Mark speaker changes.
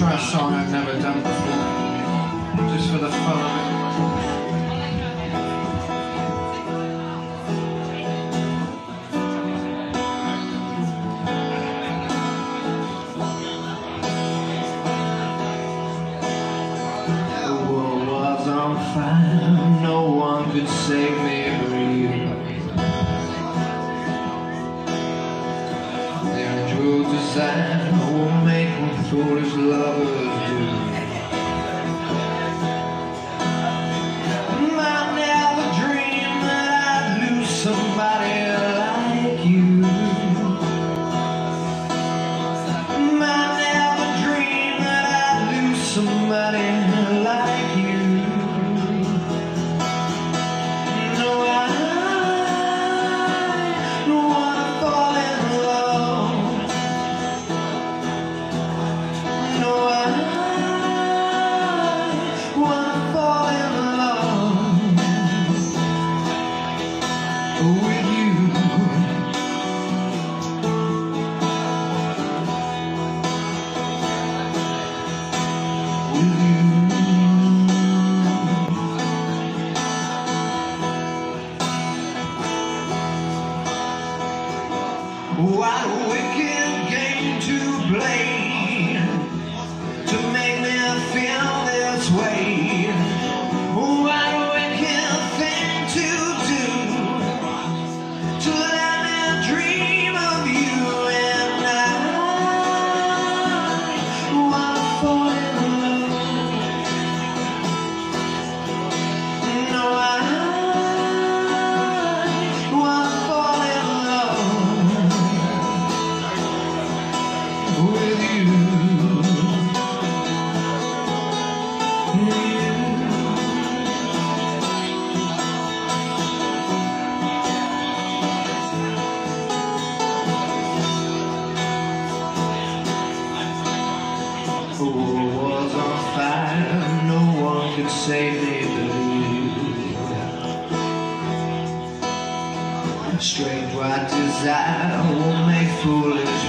Speaker 1: try a song I've never done before, just for the fun of it. The world was on fire, no one could save me but you. The unusual design will make foolish lovers do. I never dreamed that I'd lose somebody like you. I never dreamed that I'd lose somebody with you. With you. Could save me. Strange white desire will make foolish